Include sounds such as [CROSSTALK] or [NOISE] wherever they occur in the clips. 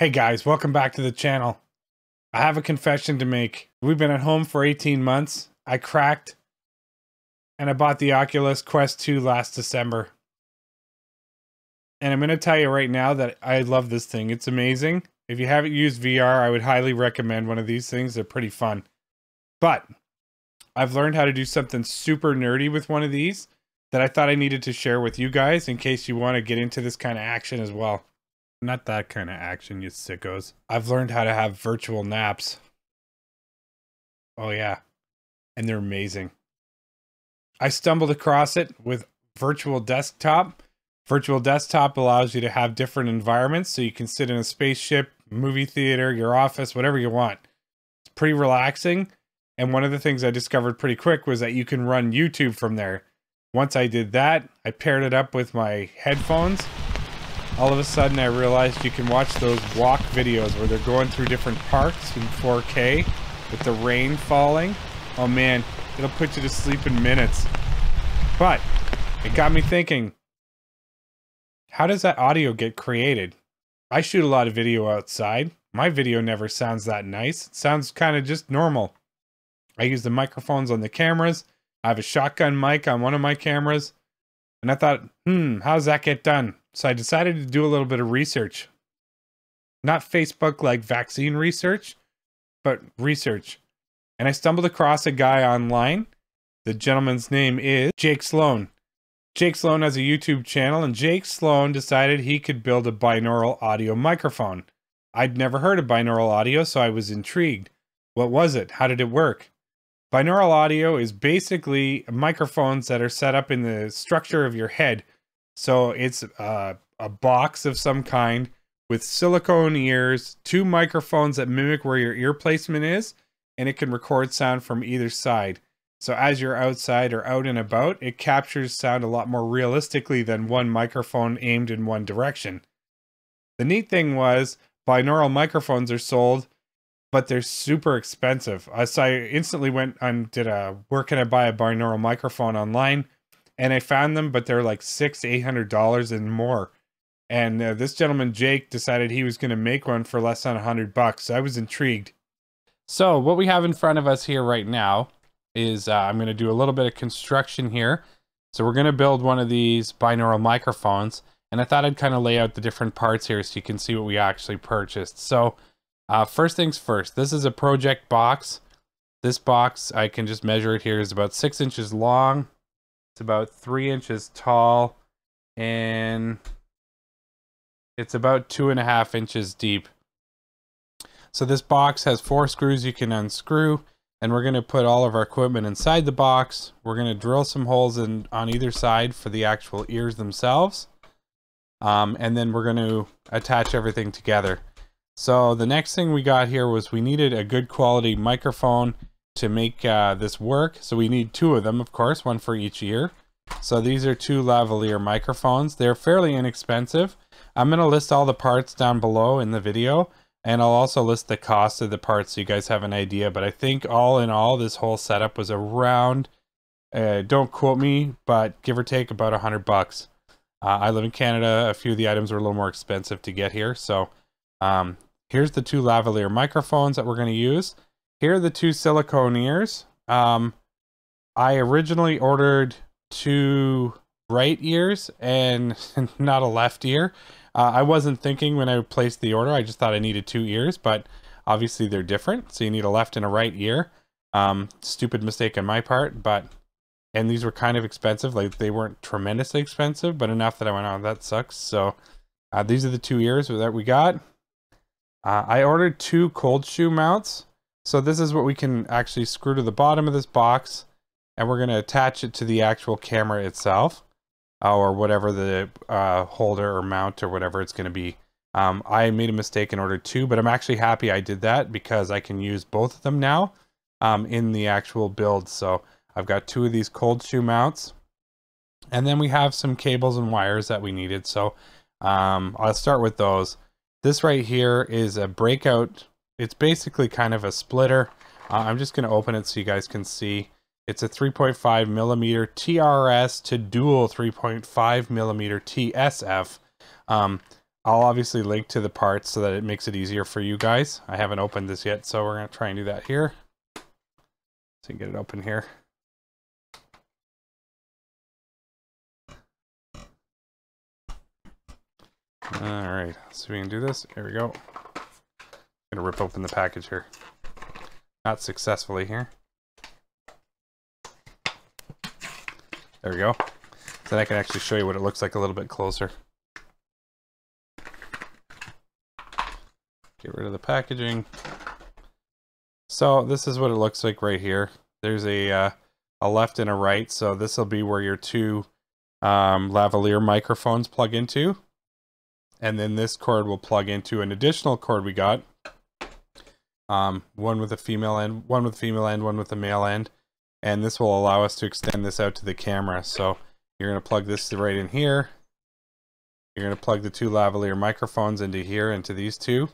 Hey guys, welcome back to the channel. I have a confession to make. We've been at home for 18 months. I cracked and I bought the Oculus Quest 2 last December. And I'm going to tell you right now that I love this thing. It's amazing. If you haven't used VR, I would highly recommend one of these things. They're pretty fun. But I've learned how to do something super nerdy with one of these that I thought I needed to share with you guys in case you want to get into this kind of action as well. Not that kind of action, you sickos. I've learned how to have virtual naps. Oh, yeah. And they're amazing. I stumbled across it with Virtual Desktop. Virtual Desktop allows you to have different environments so you can sit in a spaceship, movie theater, your office, whatever you want. It's pretty relaxing. And one of the things I discovered pretty quick was that you can run YouTube from there. Once I did that, I paired it up with my headphones all of a sudden I realized you can watch those walk videos where they're going through different parks in 4K with the rain falling. Oh man, it'll put you to sleep in minutes. But it got me thinking, how does that audio get created? I shoot a lot of video outside. My video never sounds that nice. It sounds kind of just normal. I use the microphones on the cameras. I have a shotgun mic on one of my cameras. And I thought, hmm, how does that get done? So I decided to do a little bit of research. Not Facebook like vaccine research, but research. And I stumbled across a guy online. The gentleman's name is Jake Sloan. Jake Sloan has a YouTube channel, and Jake Sloan decided he could build a binaural audio microphone. I'd never heard of binaural audio, so I was intrigued. What was it? How did it work? Binaural audio is basically microphones that are set up in the structure of your head so it's uh, a box of some kind with silicone ears, two microphones that mimic where your ear placement is, and it can record sound from either side. So as you're outside or out and about, it captures sound a lot more realistically than one microphone aimed in one direction. The neat thing was binaural microphones are sold, but they're super expensive. So I instantly went and did a where can I buy a binaural microphone online? And I found them, but they're like six, eight hundred dollars and more. And uh, this gentleman Jake decided he was going to make one for less than a hundred bucks. So I was intrigued. So what we have in front of us here right now is uh, I'm going to do a little bit of construction here. So we're going to build one of these binaural microphones. And I thought I'd kind of lay out the different parts here so you can see what we actually purchased. So uh, first things first, this is a project box. This box, I can just measure it here, is about six inches long it's about three inches tall and it's about two and a half inches deep. So this box has four screws you can unscrew and we're going to put all of our equipment inside the box. We're going to drill some holes in on either side for the actual ears themselves. Um, and then we're going to attach everything together. So the next thing we got here was we needed a good quality microphone to make uh, this work. So we need two of them, of course, one for each ear. So these are two lavalier microphones. They're fairly inexpensive. I'm going to list all the parts down below in the video. And I'll also list the cost of the parts so you guys have an idea. But I think all in all, this whole setup was around, uh, don't quote me, but give or take about a hundred bucks. Uh, I live in Canada. A few of the items were a little more expensive to get here. So um, here's the two lavalier microphones that we're going to use. Here are the two silicone ears. Um, I originally ordered two right ears and [LAUGHS] not a left ear. Uh, I wasn't thinking when I placed the order, I just thought I needed two ears, but obviously they're different. So you need a left and a right ear. Um, stupid mistake on my part, but, and these were kind of expensive. Like they weren't tremendously expensive, but enough that I went, oh, that sucks. So uh, these are the two ears that we got. Uh, I ordered two cold shoe mounts. So this is what we can actually screw to the bottom of this box and we're going to attach it to the actual camera itself uh, or whatever the uh, holder or mount or whatever it's going to be. Um, I made a mistake in order two, but I'm actually happy I did that because I can use both of them now um, in the actual build. So I've got two of these cold shoe mounts and then we have some cables and wires that we needed. So um, I'll start with those. This right here is a breakout it's basically kind of a splitter. Uh, I'm just going to open it so you guys can see. It's a 3.5 millimeter TRS to dual 3.5 millimeter TSF. Um, I'll obviously link to the parts so that it makes it easier for you guys. I haven't opened this yet, so we're going to try and do that here. So you get it open here. All right, so we can do this. Here we go. Gonna rip open the package here. Not successfully here. There we go. Then I can actually show you what it looks like a little bit closer. Get rid of the packaging. So this is what it looks like right here. There's a uh, a left and a right. So this will be where your two um, lavalier microphones plug into. And then this cord will plug into an additional cord we got. Um, one with a female end, one with a female end, one with a male end. And this will allow us to extend this out to the camera. So you're going to plug this right in here. You're going to plug the two lavalier microphones into here, into these two.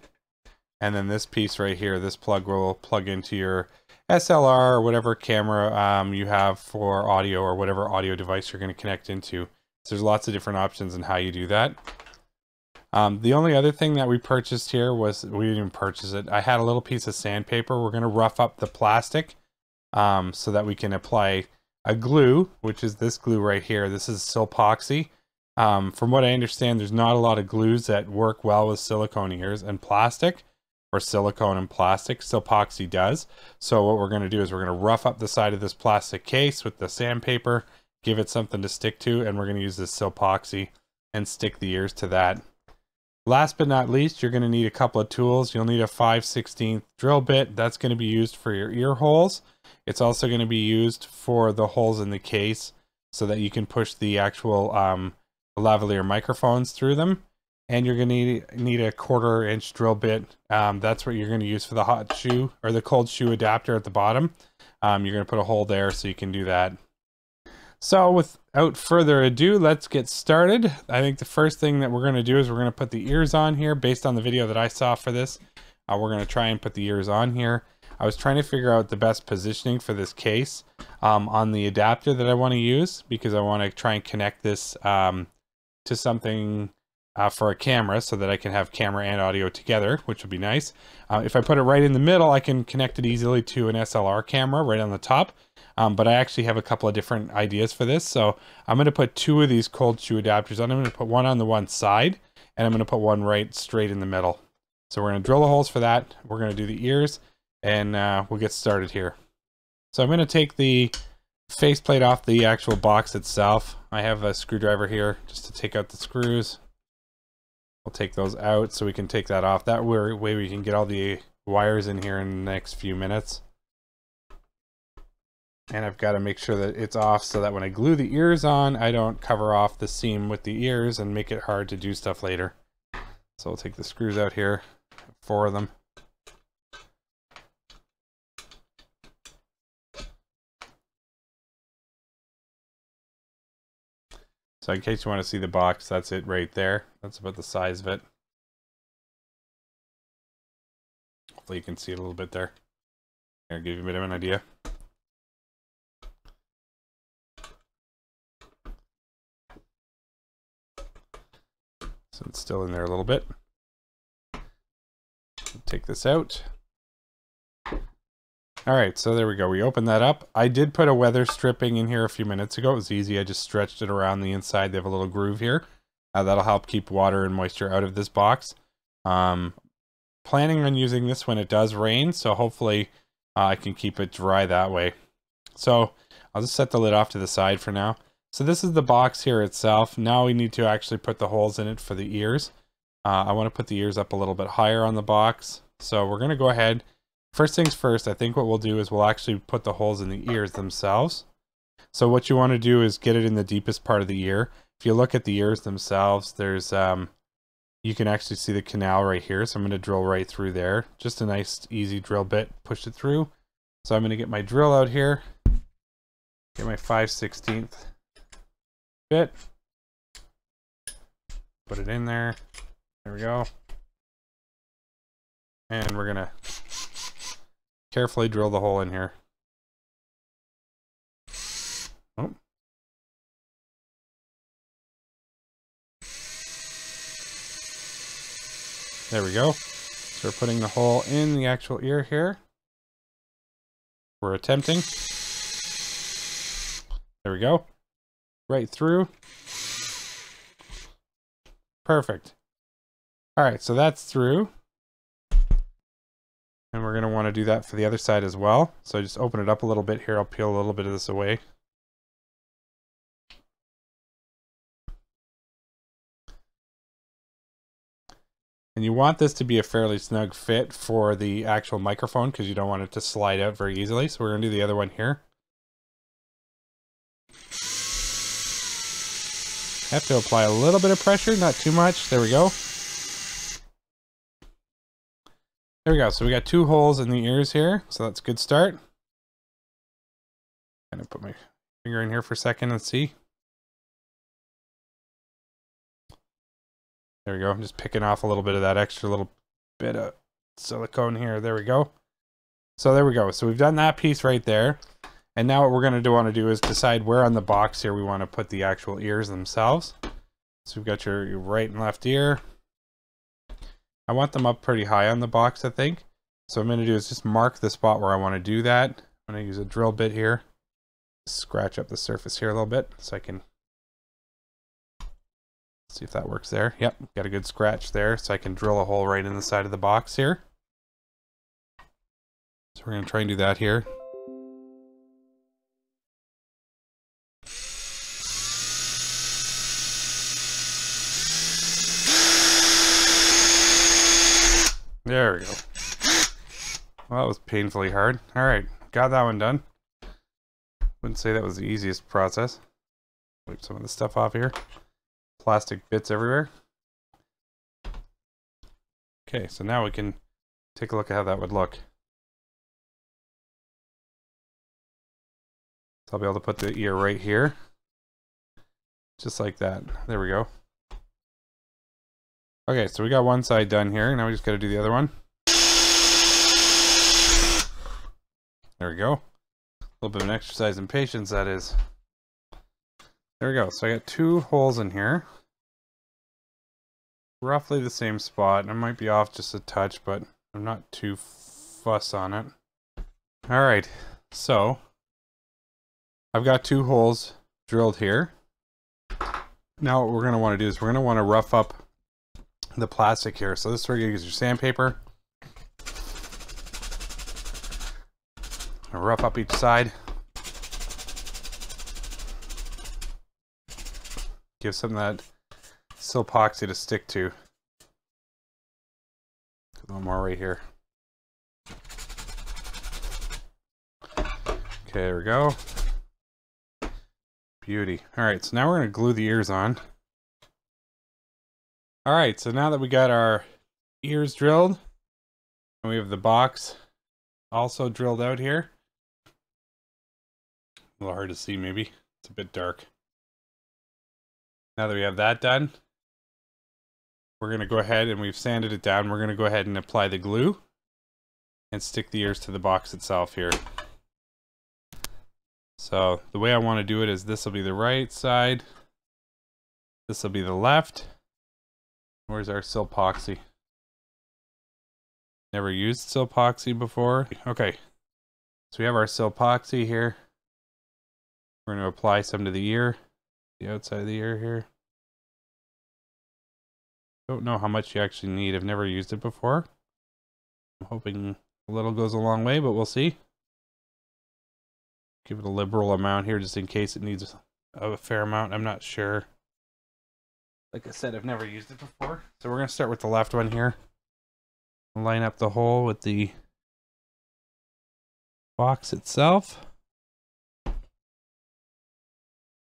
And then this piece right here, this plug will plug into your SLR or whatever camera um, you have for audio or whatever audio device you're going to connect into. So there's lots of different options in how you do that. Um, the only other thing that we purchased here was, we didn't even purchase it. I had a little piece of sandpaper. We're going to rough up the plastic um, so that we can apply a glue, which is this glue right here. This is Silpoxy. Um, from what I understand, there's not a lot of glues that work well with silicone ears and plastic, or silicone and plastic. Silpoxy does. So what we're going to do is we're going to rough up the side of this plastic case with the sandpaper, give it something to stick to, and we're going to use this Silpoxy and stick the ears to that. Last but not least, you're going to need a couple of tools. You'll need a 5 16th drill bit. That's going to be used for your ear holes. It's also going to be used for the holes in the case so that you can push the actual um, lavalier microphones through them. And you're going to need, need a quarter inch drill bit. Um, that's what you're going to use for the hot shoe or the cold shoe adapter at the bottom. Um, you're going to put a hole there so you can do that. So without further ado, let's get started. I think the first thing that we're going to do is we're going to put the ears on here based on the video that I saw for this. Uh, we're going to try and put the ears on here. I was trying to figure out the best positioning for this case um, on the adapter that I want to use because I want to try and connect this um, to something uh, for a camera so that I can have camera and audio together, which would be nice. Uh, if I put it right in the middle, I can connect it easily to an SLR camera right on the top. Um, but I actually have a couple of different ideas for this. So I'm going to put two of these cold shoe adapters on. I'm going to put one on the one side and I'm going to put one right straight in the middle. So we're going to drill the holes for that. We're going to do the ears and uh, we'll get started here. So I'm going to take the faceplate off the actual box itself. I have a screwdriver here just to take out the screws. We'll take those out so we can take that off. That way we can get all the wires in here in the next few minutes. And I've got to make sure that it's off so that when I glue the ears on, I don't cover off the seam with the ears and make it hard to do stuff later. So I'll take the screws out here, four of them. So in case you want to see the box, that's it right there. That's about the size of it. Hopefully you can see it a little bit there. Here, give you a bit of an idea. So it's still in there a little bit. Take this out. All right, so there we go. We open that up. I did put a weather stripping in here a few minutes ago. It was easy. I just stretched it around the inside. They have a little groove here. Uh, that'll help keep water and moisture out of this box. Um, planning on using this when it does rain, so hopefully uh, I can keep it dry that way. So I'll just set the lid off to the side for now. So this is the box here itself. Now we need to actually put the holes in it for the ears. Uh, I want to put the ears up a little bit higher on the box. So we're going to go ahead. First things first, I think what we'll do is we'll actually put the holes in the ears themselves. So what you want to do is get it in the deepest part of the ear. If you look at the ears themselves, there's um, you can actually see the canal right here. So I'm going to drill right through there. Just a nice easy drill bit, push it through. So I'm going to get my drill out here, get my 5 16th bit. Put it in there. There we go. And we're gonna carefully drill the hole in here. Oh. There we go. So we're putting the hole in the actual ear here. We're attempting. There we go. Right through. Perfect. All right, so that's through. And we're going to want to do that for the other side as well. So just open it up a little bit here. I'll peel a little bit of this away. And you want this to be a fairly snug fit for the actual microphone because you don't want it to slide out very easily. So we're going to do the other one here. Have to apply a little bit of pressure, not too much. There we go. There we go. So we got two holes in the ears here. So that's a good start. Kind of put my finger in here for a second and see. There we go. I'm just picking off a little bit of that extra little bit of silicone here. There we go. So there we go. So we've done that piece right there. And now what we're going to want to do is decide where on the box here we want to put the actual ears themselves. So we've got your, your right and left ear. I want them up pretty high on the box, I think. So I'm going to do is just mark the spot where I want to do that. I'm going to use a drill bit here. Scratch up the surface here a little bit so I can See if that works there. Yep, got a good scratch there, so I can drill a hole right in the side of the box here. So we're going to try and do that here. There we go. Well, that was painfully hard. Alright, got that one done. Wouldn't say that was the easiest process. Wipe some of the stuff off here plastic bits everywhere. Okay, so now we can take a look at how that would look. So I'll be able to put the ear right here. Just like that. There we go. Okay, so we got one side done here. Now we just got to do the other one. There we go. A little bit of an exercise in patience, that is. There we go. So I got two holes in here roughly the same spot. I might be off just a touch, but I'm not too fuss on it. Alright, so I've got two holes drilled here. Now what we're going to want to do is we're going to want to rough up the plastic here. So this is where you use your sandpaper. Rough up each side. Give some of that silpoxy to stick to. Little more right here. Okay, there we go. Beauty. Alright, so now we're going to glue the ears on. Alright, so now that we got our ears drilled, and we have the box also drilled out here. A little hard to see maybe. It's a bit dark. Now that we have that done, we're to go ahead and we've sanded it down. We're to go ahead and apply the glue and stick the ears to the box itself here. So the way I want to do it is this will be the right side. This will be the left. Where's our silpoxy? Never used silpoxy before. Okay. So we have our silpoxy here. We're going to apply some to the ear, the outside of the ear here. Don't know how much you actually need. I've never used it before. I'm hoping a little goes a long way, but we'll see. Give it a liberal amount here just in case it needs a fair amount. I'm not sure. Like I said, I've never used it before. So we're going to start with the left one here. Line up the hole with the box itself.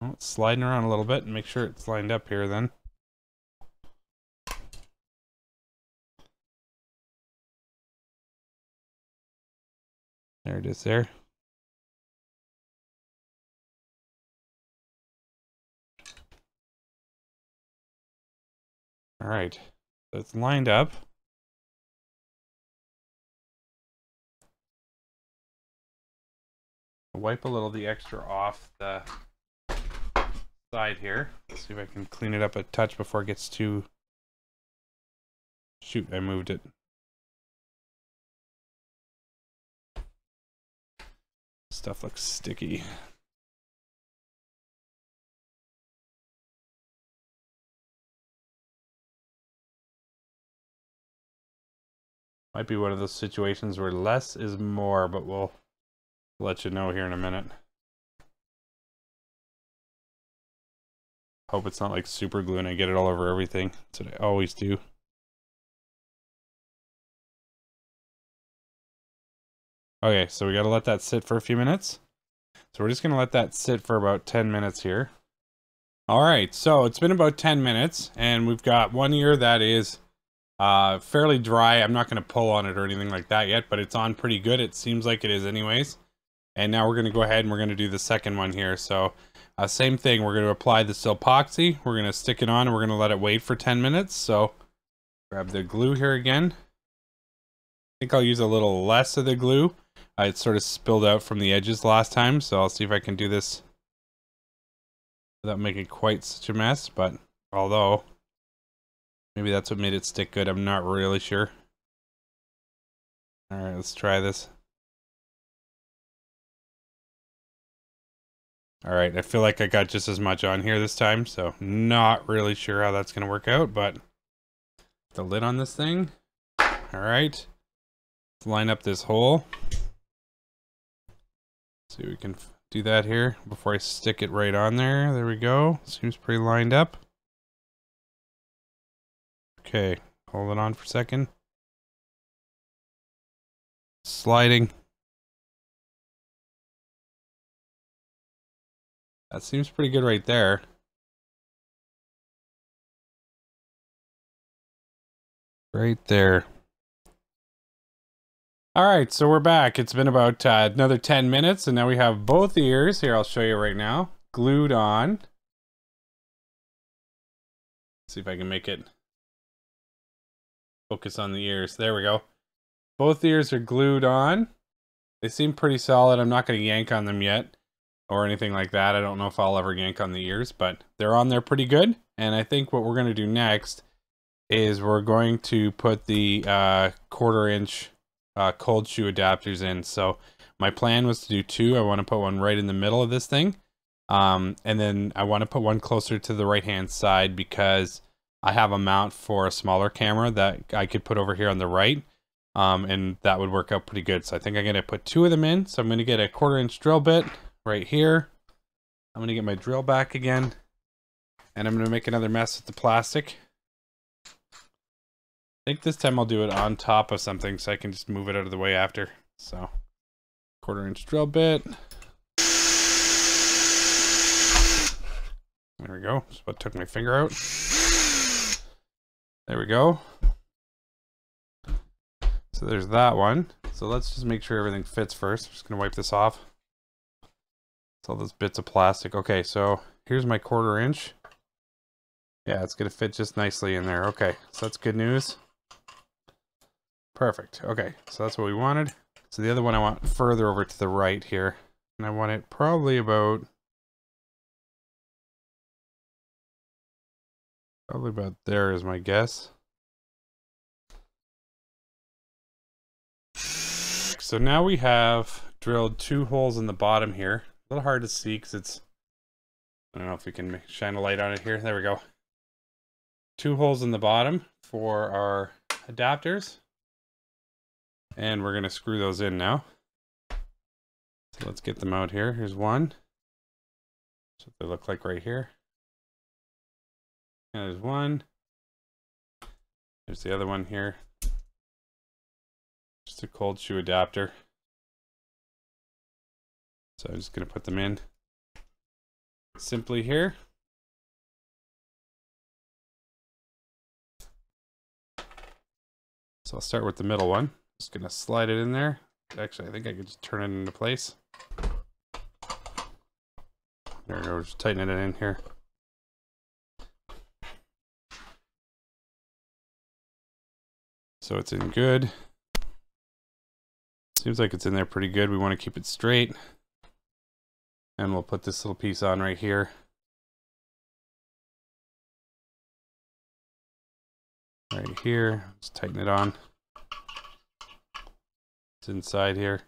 Oh, it's sliding around a little bit and make sure it's lined up here then. There it is there. All right, so it's lined up. wipe a little of the extra off the side here. Let's see if I can clean it up a touch before it gets too Shoot, I moved it. Stuff looks sticky. Might be one of those situations where less is more, but we'll let you know here in a minute. Hope it's not like super glue and I get it all over everything. That's what I always do. Okay, so we gotta let that sit for a few minutes. So we're just gonna let that sit for about 10 minutes here. All right, so it's been about 10 minutes and we've got one ear that is uh, fairly dry. I'm not going to pull on it or anything like that yet, but it's on pretty good. It seems like it is anyways. And now we're going to go ahead and we're going to do the second one here. So uh, same thing. We're going to apply the Silpoxy. We're going to stick it on and we're going to let it wait for 10 minutes. So grab the glue here again. I think I'll use a little less of the glue. Uh, it sort of spilled out from the edges last time. So I'll see if I can do this without making quite such a mess. But although Maybe that's what made it stick good. I'm not really sure. All right, let's try this. All right, I feel like I got just as much on here this time, so not really sure how that's going to work out, but the lid on this thing. All right, let's line up this hole. See, we can do that here before I stick it right on there. There we go. Seems pretty lined up. Okay, hold it on for a second. Sliding. That seems pretty good right there. Right there. All right, so we're back. It's been about uh, another 10 minutes, and now we have both ears. Here, I'll show you right now. Glued on. Let's see if I can make it Focus on the ears. There we go. Both ears are glued on. They seem pretty solid. I'm not going to yank on them yet or anything like that. I don't know if I'll ever yank on the ears, but they're on there pretty good. And I think what we're going to do next is we're going to put the uh, quarter inch uh, cold shoe adapters in. So my plan was to do two. I want to put one right in the middle of this thing. Um, and then I want to put one closer to the right hand side because I have a mount for a smaller camera that I could put over here on the right. Um, and that would work out pretty good. So I think I'm going to put two of them in. So I'm going to get a quarter inch drill bit right here. I'm going to get my drill back again. And I'm going to make another mess with the plastic. I think this time I'll do it on top of something so I can just move it out of the way after. So quarter inch drill bit. There we go. That's what took my finger out. There we go. So there's that one. So let's just make sure everything fits first. I'm just to wipe this off. It's all those bits of plastic. Okay, so here's my quarter inch. Yeah, it's to fit just nicely in there. Okay, so that's good news. Perfect. Okay, so that's what we wanted. So the other one I want further over to the right here. And I want it probably about Probably about there is my guess. So now we have drilled two holes in the bottom here. A little hard to see because it's, I don't know if we can shine a light on it here. There we go. Two holes in the bottom for our adapters. And we're going to screw those in now. So let's get them out here. Here's one. That's what they look like right here. There's one. There's the other one here. Just a cold shoe adapter. So I'm just going to put them in simply here. So I'll start with the middle one. Just going to slide it in there. Actually, I think I could just turn it into place. There we go, just tightening it in here. So it's in good. Seems like it's in there pretty good. We want to keep it straight. And we'll put this little piece on right here. Right here. Let's tighten it on. It's inside here.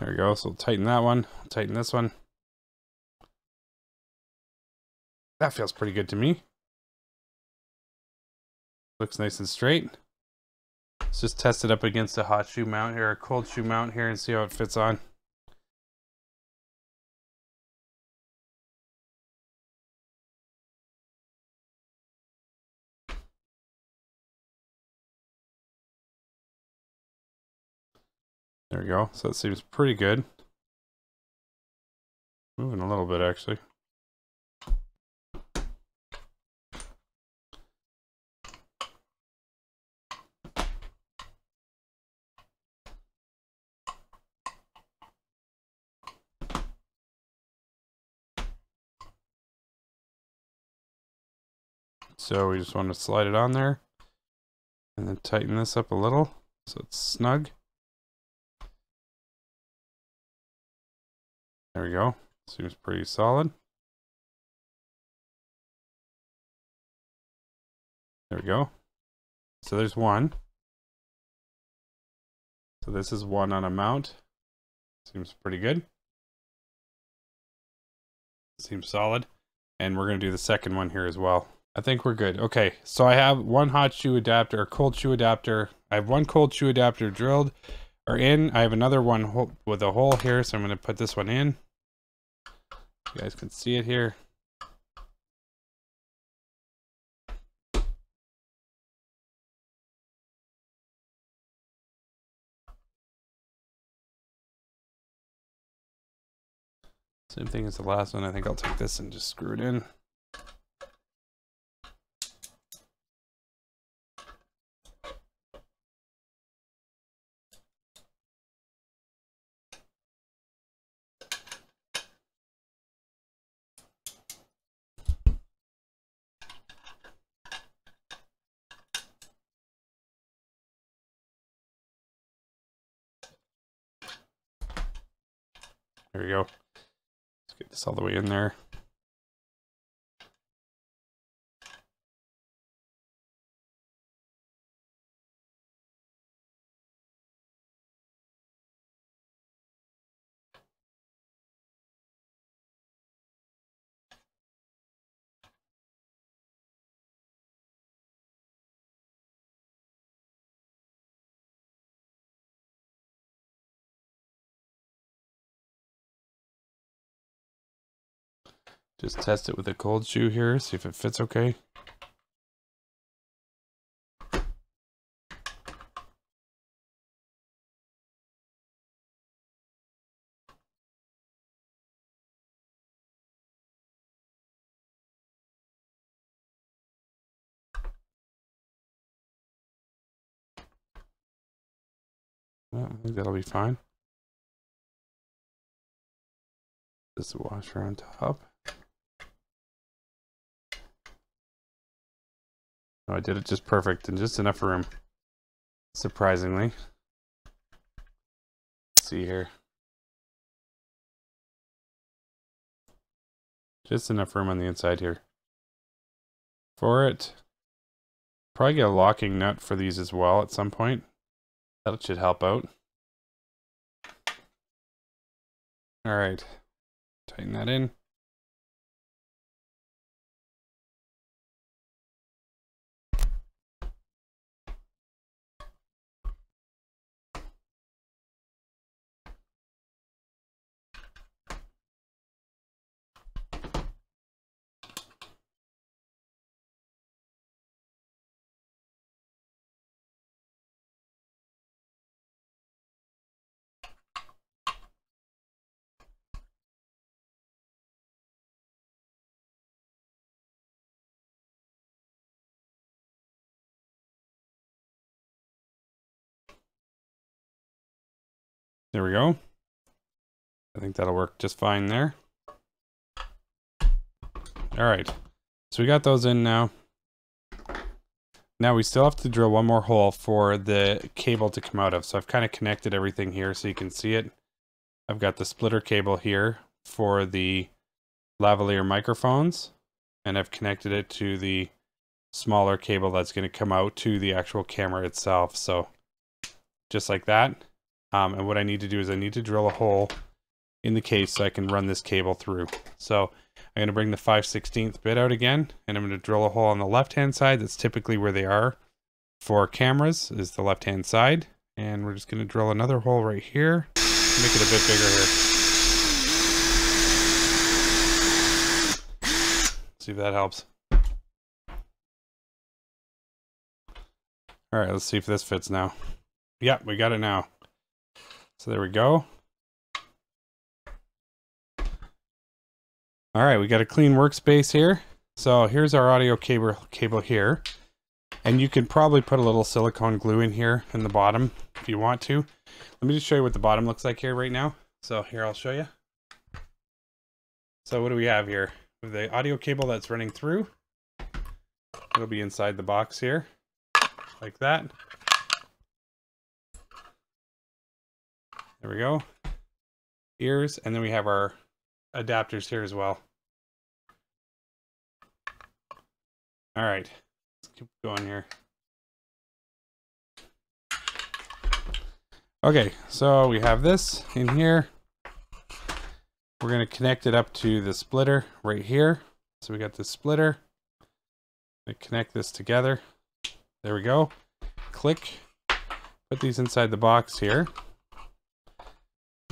There we go. So tighten that one. Tighten this one. That feels pretty good to me. Looks nice and straight. Let's just test it up against a hot shoe mount here, a cold shoe mount here, and see how it fits on. There we go. So it seems pretty good. Moving a little bit, actually. So we just want to slide it on there and then tighten this up a little so it's snug. There we go. Seems pretty solid. There we go. So there's one. So this is one on a mount. Seems pretty good. Seems solid. And we're going to do the second one here as well. I think we're good. Okay, so I have one hot shoe adapter, cold shoe adapter. I have one cold shoe adapter drilled or in. I have another one with a hole here, so I'm going to put this one in. You guys can see it here. Same thing as the last one. I think I'll take this and just screw it in. There we go. Let's get this all the way in there. Just test it with a cold shoe here, see if it fits okay. I think that'll be fine. This washer on top. Oh, I did it just perfect and just enough room. Surprisingly. Let's see here. Just enough room on the inside here. For it. Probably get a locking nut for these as well at some point. That should help out. Alright. Tighten that in. There we go. I think that'll work just fine there. All right. So we got those in now. Now we still have to drill one more hole for the cable to come out of. So I've kind of connected everything here so you can see it. I've got the splitter cable here for the lavalier microphones. And I've connected it to the smaller cable that's going to come out to the actual camera itself. So just like that. Um, and what I need to do is I need to drill a hole in the case so I can run this cable through. So I'm going to bring the 5 16th bit out again, and I'm going to drill a hole on the left-hand side. That's typically where they are for cameras, is the left-hand side. And we're just going to drill another hole right here. Make it a bit bigger here. See if that helps. All right, let's see if this fits now. Yep, we got it now. So there we go. All right, we got a clean workspace here. So here's our audio cable cable here. And you can probably put a little silicone glue in here in the bottom if you want to. Let me just show you what the bottom looks like here right now. So here, I'll show you. So what do we have here? The audio cable that's running through. It'll be inside the box here, like that. There we go. Ears, and then we have our adapters here as well. All right, let's keep going here. Okay, so we have this in here. We're going to connect it up to the splitter right here. So we got the splitter. connect this together. There we go. Click. Put these inside the box here.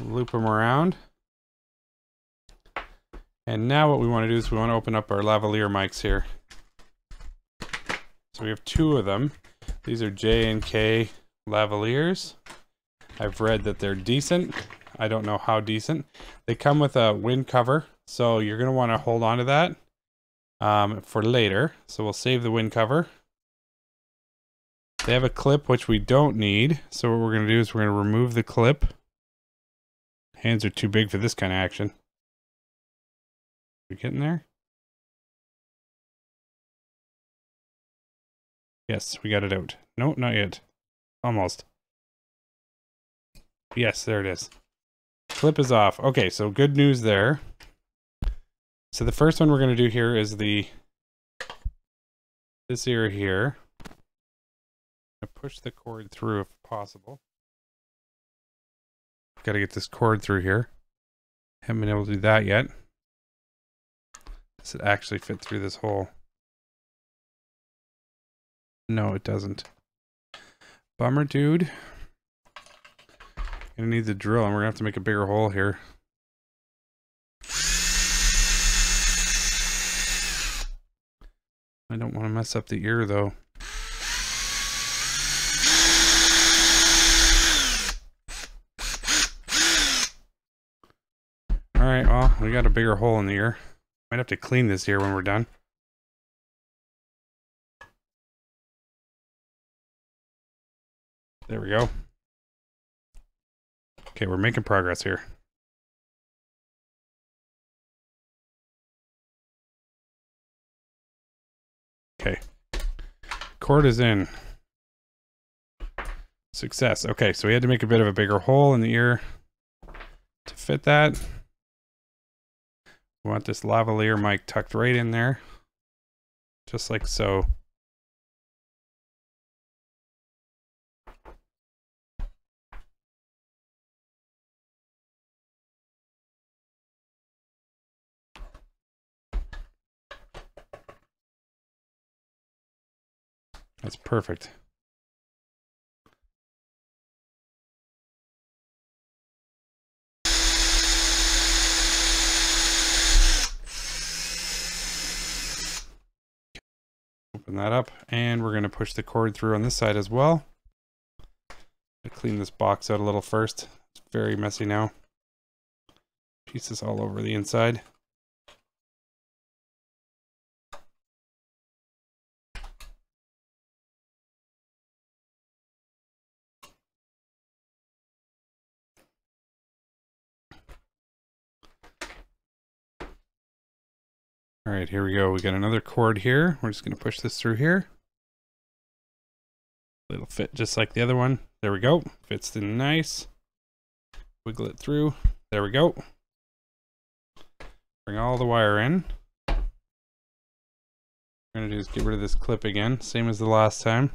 Loop them around. And now what we want to do is we want to open up our lavalier mics here. So we have two of them. These are J and K lavaliers. I've read that they're decent. I don't know how decent. They come with a wind cover, so you're going to want to hold on to that um, for later. So we'll save the wind cover. They have a clip, which we don't need. So what we're going to do is we're going to remove the clip. Hands are too big for this kind of action. We getting there? Yes, we got it out. No, not yet. Almost. Yes, there it is. Clip is off. Okay, so good news there. So the first one we're going to do here is the this ear here. push the cord through if possible. Got to get this cord through here. Haven't been able to do that yet. Does it actually fit through this hole? No, it doesn't. Bummer, dude. Gonna need the drill, and we're gonna have to make a bigger hole here. I don't want to mess up the ear, though. Alright, well, we got a bigger hole in the ear. Might have to clean this ear when we're done. There we go. Okay, we're making progress here. Okay. Cord is in. Success. Okay, so we had to make a bit of a bigger hole in the ear to fit that. Want this lavalier mic tucked right in there. Just like so. That's perfect. That up and we're going to push the cord through on this side as well. To clean this box out a little first. It's very messy now. Pieces all over the inside. All right, here we go. We got another cord here. We're just going to push this through here. It'll fit just like the other one. There we go. Fits in nice. Wiggle it through. There we go. Bring all the wire in. What we're going to do is get rid of this clip again, same as the last time.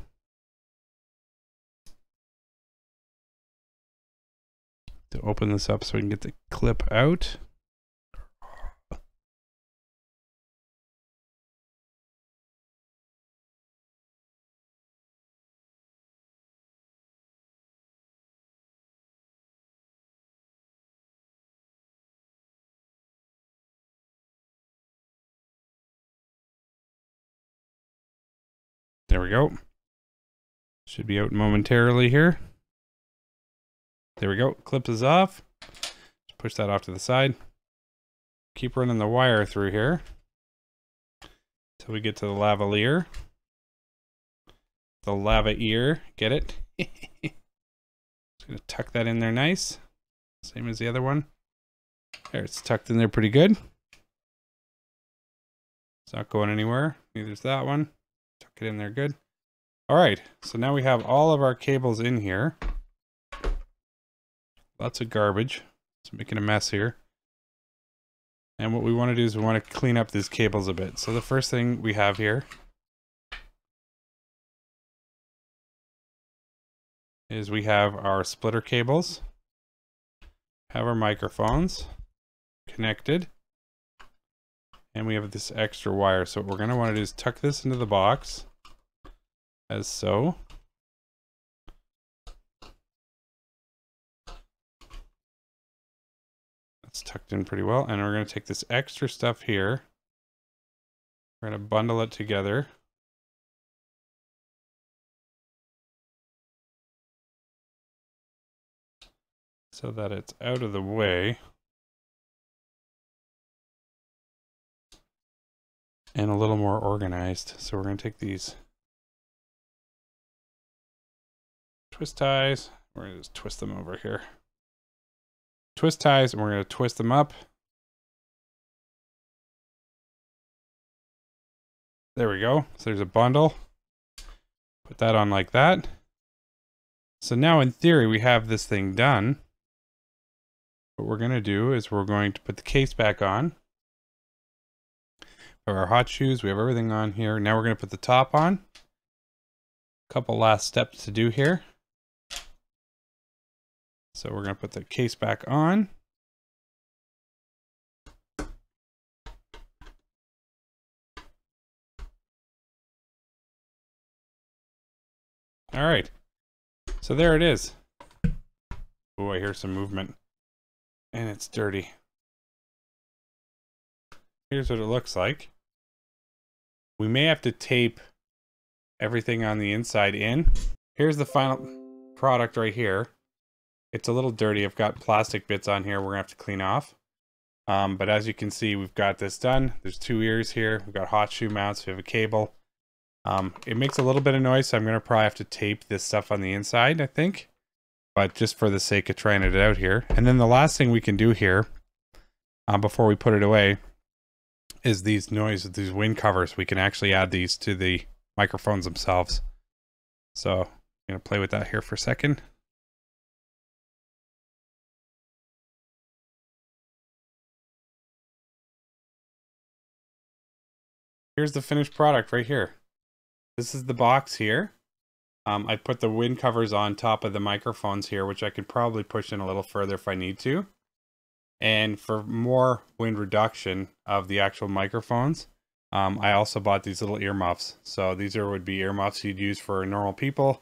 To open this up so we can get the clip out. There we go. Should be out momentarily here. There we go. Clip is off. Push that off to the side. Keep running the wire through here. Till we get to the lavalier. The lava ear. Get it? [LAUGHS] Just gonna tuck that in there nice. Same as the other one. There, it's tucked in there pretty good. It's not going anywhere. Neither's that one. Tuck it in there good. All right, so now we have all of our cables in here. Lots of garbage. It's making a mess here. And what we want to do is we want to clean up these cables a bit. So the first thing we have here is we have our splitter cables, have our microphones connected, and we have this extra wire. So what we're going to want to do is tuck this into the box as so. That's tucked in pretty well. And we're going to take this extra stuff here. We're going to bundle it together. So that it's out of the way. And a little more organized. So we're going to take these twist ties. We're going to just twist them over here. Twist ties, and we're going to twist them up. There we go. So there's a bundle. Put that on like that. So now in theory, we have this thing done. What we're going to do is we're going to put the case back on. Our hot shoes. We have everything on here. Now we're going to put the top on. A couple last steps to do here. So we're going to put the case back on. All right. So there it is. Oh, I hear some movement. And it's dirty. Here's what it looks like. We may have to tape everything on the inside in. Here's the final product right here. It's a little dirty. I've got plastic bits on here we're to have to clean off. Um, but as you can see, we've got this done. There's two ears here. We've got hot shoe mounts. We have a cable. Um, it makes a little bit of noise, so I'm going to probably have to tape this stuff on the inside, I think. But just for the sake of trying it out here. And then the last thing we can do here, uh, before we put it away, is these noise, these wind covers. We can actually add these to the microphones themselves. So I'm going to play with that here for a second. here's the finished product right here. This is the box here. Um, I put the wind covers on top of the microphones here, which I could probably push in a little further if I need to. And for more wind reduction of the actual microphones, um, I also bought these little earmuffs. So these are would be earmuffs you'd use for normal people.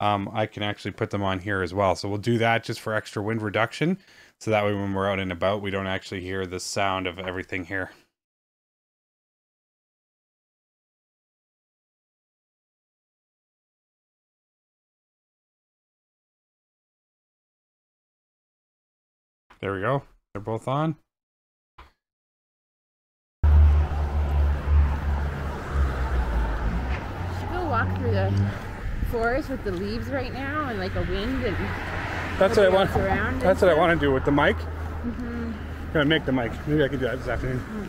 Um, I can actually put them on here as well. So we'll do that just for extra wind reduction. So that way when we're out and about, we don't actually hear the sound of everything here. There we go. They're both on. Should go walk through the forest with the leaves right now and like a wind and that's what I want. That's what I want to do with the mic. Mm -hmm. Gonna make the mic. Maybe I can do that this afternoon. Mm.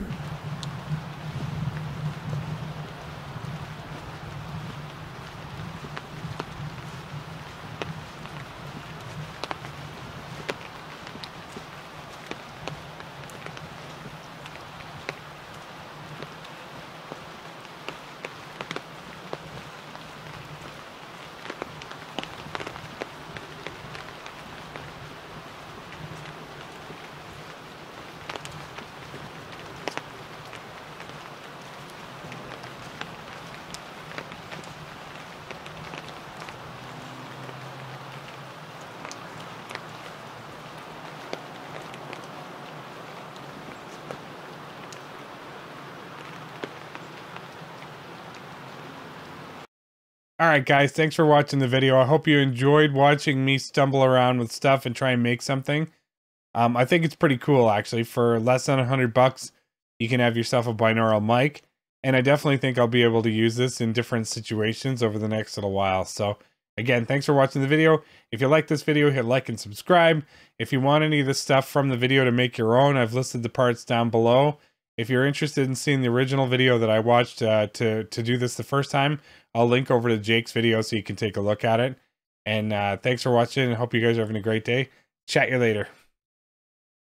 All right, guys, thanks for watching the video. I hope you enjoyed watching me stumble around with stuff and try and make something. Um, I think it's pretty cool, actually. For less than 100 bucks, you can have yourself a binaural mic. And I definitely think I'll be able to use this in different situations over the next little while. So, again, thanks for watching the video. If you like this video, hit like and subscribe. If you want any of this stuff from the video to make your own, I've listed the parts down below. If you're interested in seeing the original video that I watched uh, to, to do this the first time, I'll link over to Jake's video so you can take a look at it. And uh, thanks for watching hope you guys are having a great day. Chat you later.